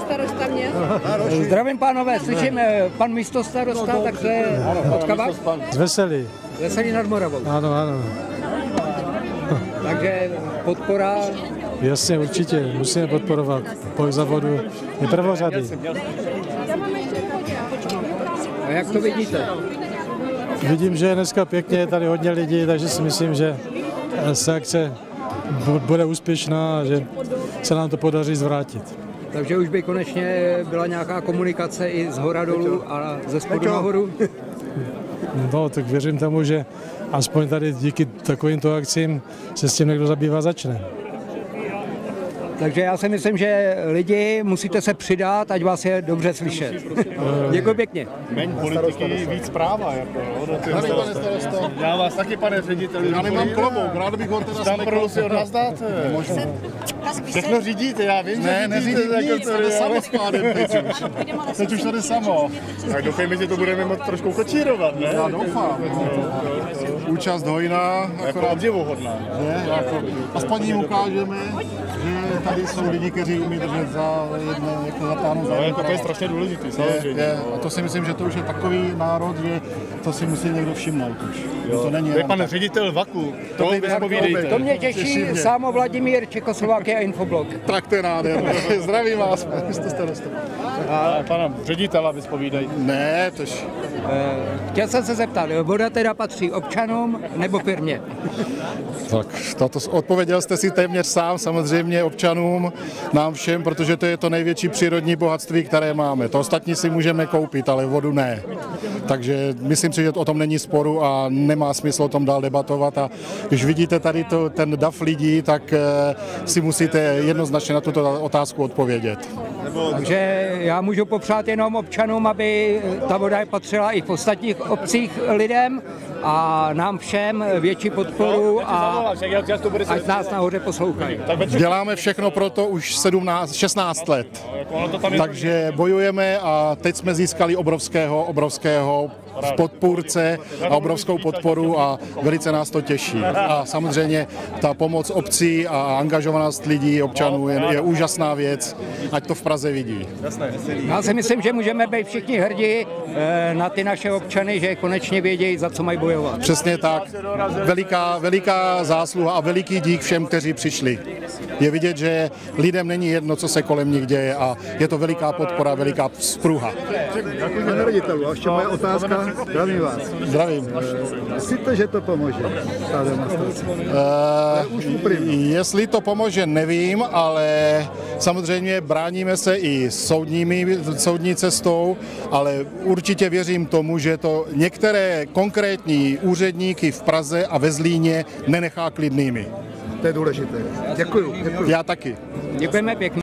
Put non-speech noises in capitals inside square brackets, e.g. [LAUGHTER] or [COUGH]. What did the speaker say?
starosta měl? Zdravím pánové, slyším, pan místo starosta, tak to je od Kavak, Z Veselí. Veselý nad Moravou. Ano, ano. Takže podpora, Jasně, určitě. Musíme podporovat. Boj za vodu je prvořadý. a jak to vidíte? Vidím, že je dneska pěkně, je tady hodně lidí, takže si myslím, že se akce bu- bude úspěšná a že se nám to podaří zvrátit. Takže už by konečně byla nějaká komunikace i z hora dolů a ze spodu nahoru. [LAUGHS] No, tak věřím tomu, že aspoň tady díky takovýmto akcím se s tím někdo zabývá začne. Takže já si myslím, že lidi musíte se přidat, ať vás je dobře slyšet. Děkuji pěkně. Meň politiky, víc práva. Jako, no. Já vás taky, pane řediteli. Já nemám klobouk, rád bych ho teda Tam prolu si od nás dáte. Všechno řídíte, já vím, že Ne, řídíte. neřídím nic, to jde je- samo spádem teď už. Teď už tady samo. Tak doufejme, že to budeme moct trošku kočírovat, ne? Já doufám. Účast hojná, Jako obdivuhodná. je, jako, aspoň jim ukážeme, že tady jsou lidi, kteří umí držet za jedné, jako za pánu za Ale jedno to je strašně důležitý, je, samozřejmě. je, a to si myslím, že to už je takový národ, že to si musí někdo všimnout už. Že to není To je pan tak. ředitel Vaku. To by vyspovídejte. To mě těší. Sámo Vladimír, Čekoslovákia Infoblog. Tak to je nádherné. [LAUGHS] Zdravím vás, pane starosta. A pana ředitela vyspovídejte. Ne, tož Chtěl jsem se zeptat, voda teda patří občanům nebo firmě? Tak tato, odpověděl jste si téměř sám, samozřejmě občanům, nám všem, protože to je to největší přírodní bohatství, které máme. To ostatní si můžeme koupit, ale vodu ne. Takže myslím si, že o tom není sporu a nemá smysl o tom dál debatovat. A když vidíte tady to, ten dav lidí, tak eh, si musíte jednoznačně na tuto otázku odpovědět. Takže já můžu popřát jenom občanům, aby ta voda patřila i v ostatních obcích lidem a nám všem větší podporu a ať nás nahoře poslouchají. Děláme všechno pro to už 17, 16 let. Tam je Takže bojujeme a teď jsme získali obrovského, obrovského podpůrce a obrovskou podporu a velice nás to těší. A samozřejmě ta pomoc obcí a angažovanost lidí, občanů je, je úžasná věc, ať to v Praze vidí. Já si myslím, že můžeme být všichni hrdí eh, na ty naše občany, že konečně vědějí, za co mají bojovat. Přesně tak. Veliká, veliká zásluha a veliký dík všem, kteří přišli. Je vidět, že lidem není jedno, co se kolem nich děje a je to veliká podpora, veliká spruha. Pane ředitelu, a ještě moje otázka, zdravím vás. Zdravím. Myslíte, že to pomůže, ta demonstrace? Eh, jestli to pomůže, nevím, ale samozřejmě bráníme se i soudními, soudní cestou, ale určitě věřím tomu, že to některé konkrétní úředníky v Praze a ve Zlíně nenechá klidnými. To je důležité. Děkuju. Děkuju. Já taky. Děkujeme pěkně.